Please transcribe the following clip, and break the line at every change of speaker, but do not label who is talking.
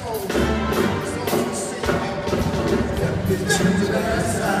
Step to the side.